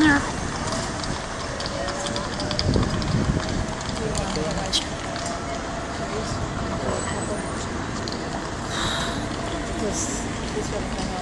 Yes. This, this one.